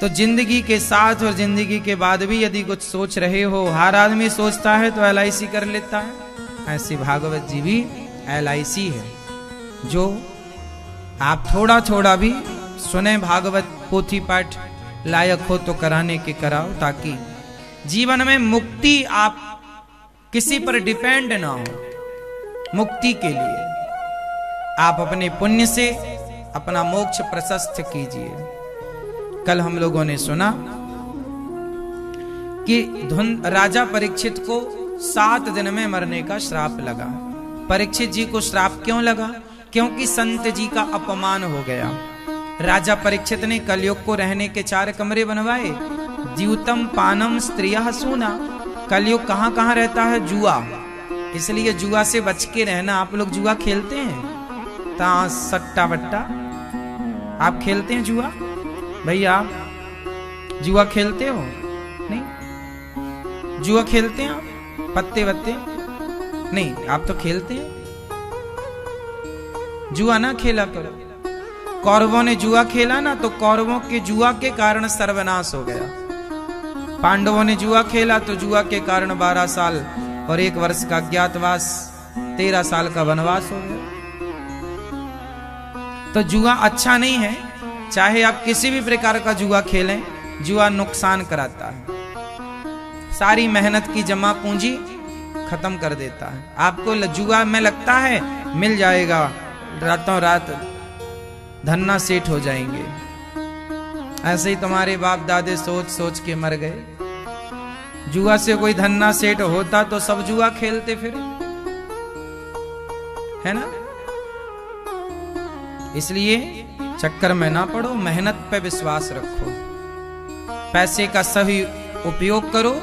तो ज़िंदगी के साथ और ज़िंदगी के बाद भी यदि कुछ सोच रहे हो, हर आदमी सोचता है तो एलआईसी कर लेता है। ऐसे भागवत जी भी एल है, जो आप थोड़ा थोड़ा भी सुने भागवत पोथी पाठ, लायक हो तो कराने के कराओ, ताकि जीवन में मुक्ति आप किसी पर डिपेंड ना हो, मुक्ति के लिए। आप अपने पुण्य से अपना मोक्ष प्रशस्त कीजिए। कल हम लोगों ने सुना कि धुन राजा परीक्षित को सात दिन में मरने का श्राप लगा। परीक्षित जी को श्राप क्यों लगा? क्योंकि संत जी का अपमान हो गया। राजा परीक्षित ने कलयुग को रहने के चार कमरे बनवाए। द्यूतम पानम स्त्रिया सोना। कलयुग कहाँ कहाँ रहता है? जुआ। इसलिए जुआ से बच के रहना। आप लोग जुआ खेलते हैं? ताश सट्टा बट्टा। आप खेलते हैं जुआ? भैया, जुआ खेलते हो? नहीं? जुआ खेलते हैं आप? पत्ते वत्ते? नहीं, आप तो खेलते हैं? जुआ ना खेला करो। कौरवों ने जुआ खेला ना तो कौरवों के जुआ के कारण सर्वनाश हो गया। पांडवों ने जुआ खेला तो जुआ के कारण बारह साल और एक वर्ष का ज्ञातवास, तेरह साल का वनवास हो गया। तो जुआ अच्छा नहीं है? चाहे आप किसी भी प्रकार का जुआ खेलें, जुआ नुकसान कराता है। सारी मेहनत की जमा पूंजी खत्म कर देता है। आपको जुआ में लगता है, मिल जाएगा। रातों रात धन्ना सेठ हो जाएँगे। ऐसे ही तुम्हारे बाप दादे सोच सोच के मर गए। जुआ से कोई धन्ना सेठ होता तो सब जुआ खेलते फिर। है ना? इसलिए चक्कर में ना पड़ो, मेहनत पे विश्वास रखो। पैसे का सही उपयोग करो।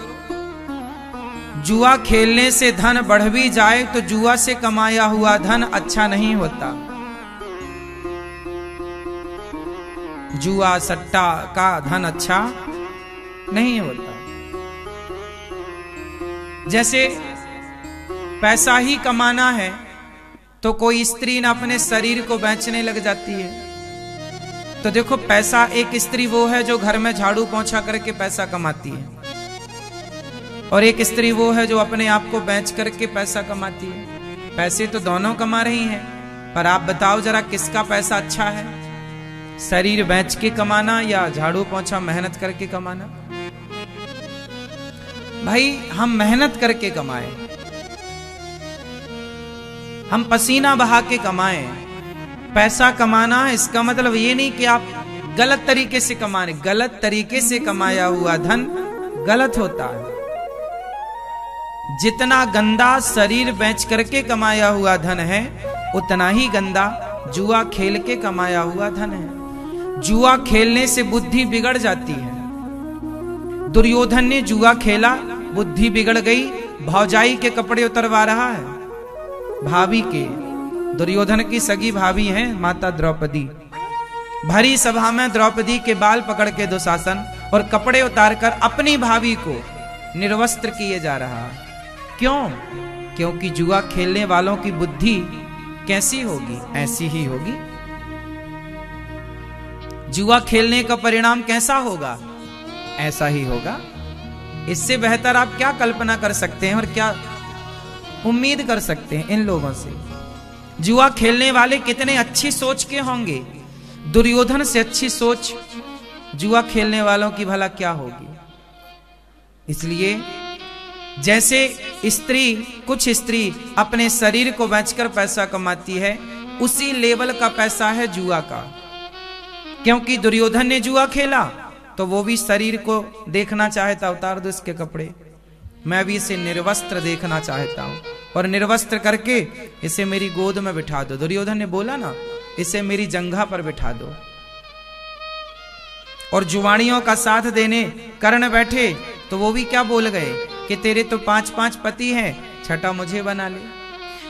जुआ खेलने से धन बढ़ भी जाए तो जुआ से कमाया हुआ धन अच्छा नहीं होता। जुआ सट्टा का धन अच्छा नहीं होता। जैसे पैसा ही कमाना है तो कोई स्त्री ना अपने शरीर को बेचने लग जाती है। तो देखो, पैसा एक स्त्री वो है जो घर में झाड़ू पहुँचा करके पैसा कमाती है। और एक स्त्री वो है जो अपने आप को बेच करके पैसा कमाती है। पैसे तो दोनों कमा रही हैं, पर आप बताओ जरा किसका पैसा अच्छा है? शरीर बेच के कमाना या झाड़ू पोछा मेहनत करके कमाना? भाई, हम मेहनत करके कमाए। हम पसीना बहा के कमाए। पैसा कमाना, इसका मतलब ये नहीं कि आप गलत तरीके से कमा रहे गलत तरीके से कमाया हुआ धन गलत होता है। जितना गंदा शरीर बेच करके कमाया हुआ धन है, उतना ही गंदा जुआ खेल के कमाया हुआ धन है। जुआ खेलने से बुद्धि बिगड़ जाती है। दुर्योधन ने जुआ खेला, बुद्धि बिगड़ गई, भौजाई के कपड़े उतरवा रहा है। भाभी के दुर्योधन की सगी भाभी है, माता द्रौपदी। भरी सभा में द्रौपदी के बाल पकड़ के दुशासन और कपड़े उतारकर अपनी भाभी को निर्वस्त्र किए जा रहा। क्यों? क्योंकि जुआ खेलने वालों की बुद्धि कैसी होगी? ऐसी ही होगी। जुआ खेलने का परिणाम कैसा होगा? ऐसा ही होगा। इससे बेहतर आप क्या कल्पना कर सकते हैं और क्या उम्मीद कर सकते हैं इन लोगों से? जुआ खेलने वाले कितने अच्छी सोच के होंगे? दुर्योधन से अच्छी सोच, जुआ खेलने वालों की भला क्या होगी? इसलिए, जैसे स्त्री, कुछ स्त्री अपने शरीर को बेचकर पैसा कमाती है, उसी लेवल का पैसा है जुआ का। क्योंकि दुर्योधन ने जुआ खेला तो वो भी शरीर को देखना चाहता, उतार दो इसके कपड़े। मैं भी इसे निर्वस्त्र देखना चाहता हूँ। और निर्वस्त्र करके इसे मेरी गोद में बिठा दो। दुर्योधन ने बोला ना, इसे मेरी जंघा पर बिठा दो। और जुवाणियों का साथ देने कर्ण बैठे तो वो भी क्या बोल गए कि तेरे तो पाँच पाँच पति हैं, छठा मुझे बना ले।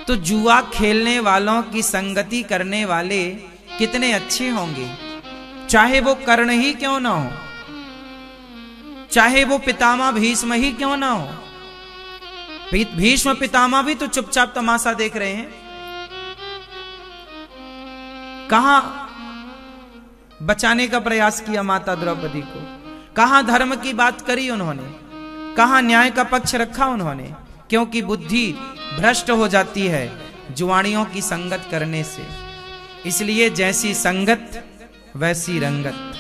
तो जुआ खेलने वालों की संगति करने वाले कितने अच्छे होंगे? चाहे वो कर्ण ही क्यों ना हो, चाहे वो पितामा भीष्म ही क्यों ना हो भीष्म पितामा भी तो चुपचाप तमाशा देख रहे हैं। कहा बचाने का प्रयास किया माता द्रौपदी को? कहा धर्म की बात करी उन्होंने? कहा न्याय का पक्ष रखा उन्होंने? क्योंकि बुद्धि भ्रष्ट हो जाती है जुआड़ियों की संगत करने से। इसलिए जैसी संगत, वैसी रंगत।